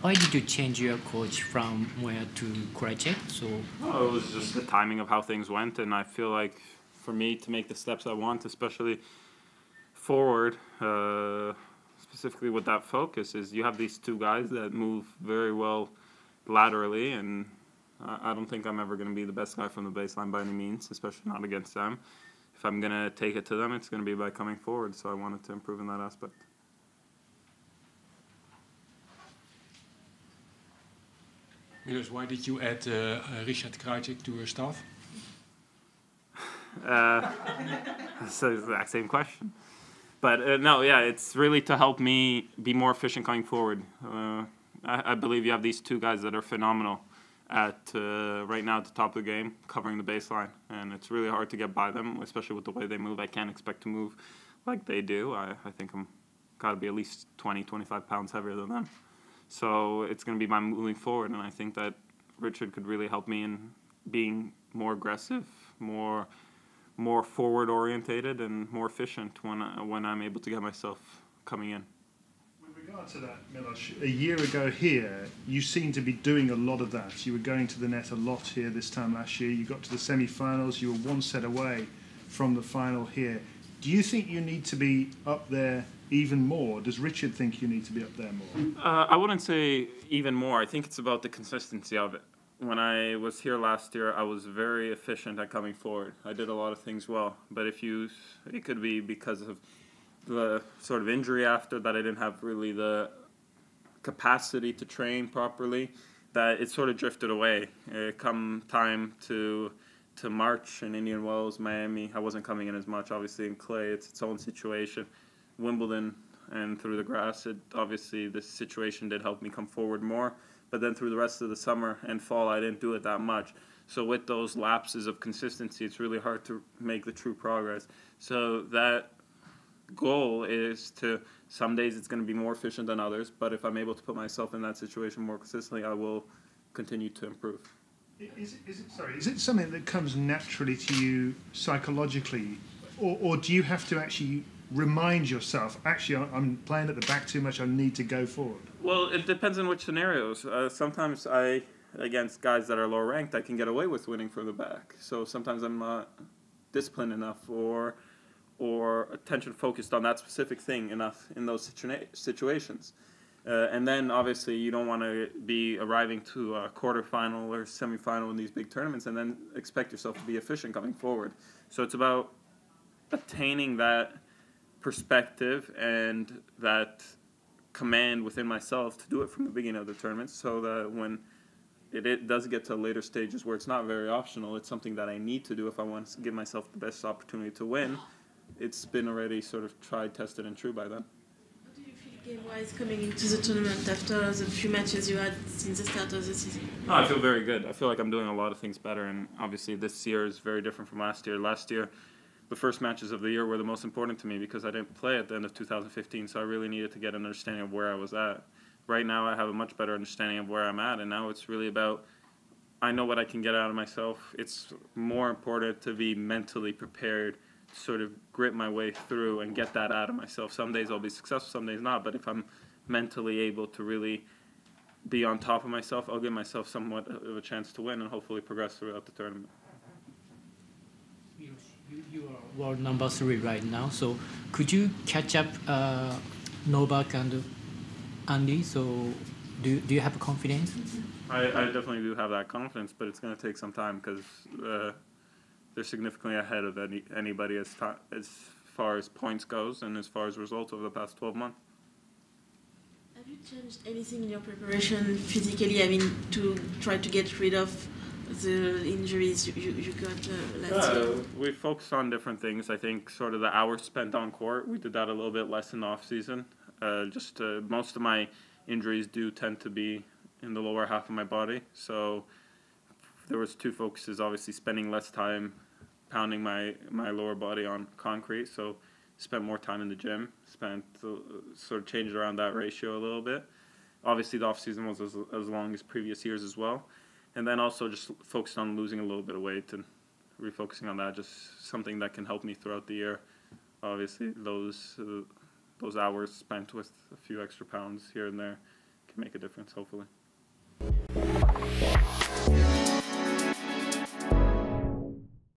Why did you change your coach from Moya to Krajicek? So oh, it was just the timing of how things went, and I feel like for me to make the steps I want, especially forward, uh, specifically with that focus, is you have these two guys that move very well laterally, and I, I don't think I'm ever going to be the best guy from the baseline by any means, especially not against them. If I'm going to take it to them, it's going to be by coming forward. So I wanted to improve in that aspect. Milos, why did you add uh, uh, Richard Krajicek to your staff? Uh, so the exact same question. But uh, no, yeah, it's really to help me be more efficient going forward. Uh, I, I, believe you have these two guys that are phenomenal at uh, right now at the top of the game, covering the baseline, and it's really hard to get by them, especially with the way they move. I can't expect to move like they do. I, I think I'm got to be at least 20, 25 pounds heavier than them. So it's going to be my moving forward, and I think that Richard could really help me in being more aggressive, more more forward orientated, and more efficient when I, when I'm able to get myself coming in. With regard to that, Milos, a year ago here, you seemed to be doing a lot of that. You were going to the net a lot here this time last year. You got to the semi-finals. You were one set away from the final here. Do you think you need to be up there even more? Does Richard think you need to be up there more? Uh, I wouldn't say even more. I think it's about the consistency of it. When I was here last year, I was very efficient at coming forward. I did a lot of things well, but if you, it could be because of the sort of injury after that I didn't have really the capacity to train properly. That it sort of drifted away. Uh, come time to to March in Indian Wells, Miami, I wasn't coming in as much. Obviously, in clay, it's its own situation. Wimbledon and through the grass, it obviously the situation did help me come forward more. But then through the rest of the summer and fall, I didn't do it that much. So with those lapses of consistency, it's really hard to make the true progress. So that goal is to some days it's going to be more efficient than others. But if I'm able to put myself in that situation more consistently, I will continue to improve. Is it, is it, sorry, is it something that comes naturally to you psychologically, or, or do you have to actually remind yourself, actually, I'm playing at the back too much, I need to go forward? Well, it depends on which scenarios. Uh, sometimes I, against guys that are lower ranked, I can get away with winning from the back. So sometimes I'm not disciplined enough or or attention focused on that specific thing enough in those situa- situations. Uh, and then obviously you don't want to be arriving to a quarterfinal or semifinal in these big tournaments and then expect yourself to be efficient coming forward. So it's about attaining that perspective and that command within myself to do it from the beginning of the tournament so that when it, it does get to later stages where it's not very optional, it's something that I need to do if I want to give myself the best opportunity to win. It's been already sort of tried, tested, and true by then. How do you feel game-wise coming into the tournament after the few matches you had since the start of the season? No, I feel very good. I feel like I'm doing a lot of things better, and obviously this year is very different from last year. Last year, the first matches of the year were the most important to me because I didn't play at the end of 2015, so I really needed to get an understanding of where I was at. Right now, I have a much better understanding of where I'm at, and now it's really about I know what I can get out of myself. It's more important to be mentally prepared sort of grit my way through and get that out of myself. Some days I'll be successful, some days not, but if I'm mentally able to really be on top of myself, I'll give myself somewhat of a chance to win and hopefully progress throughout the tournament you, you are world number three right now. So could you catch up uh, Novak and Andy? So do, do you have a confidence? I, I definitely do have that confidence, but it's going to take some time because uh, they're significantly ahead of any, anybody as, as far as points goes and as far as results over the past 12 months. Have you changed anything in your preparation physically? I mean, to try to get rid of the injuries you, you got uh, last uh, year? We focused on different things. I think sort of the hours spent on court, we did that a little bit less in the off season. Uh, just uh, most of my injuries do tend to be in the lower half of my body, so there was two focuses. Obviously, spending less time pounding my my lower body on concrete, so spent more time in the gym. Spent uh, sort of changed around that ratio a little bit. Obviously, the off season was as, as long as previous years as well and then also just focused on losing a little bit of weight and refocusing on that. Just something that can help me throughout the year. Obviously, those uh, those hours spent with a few extra pounds here and there can make a difference. Hopefully.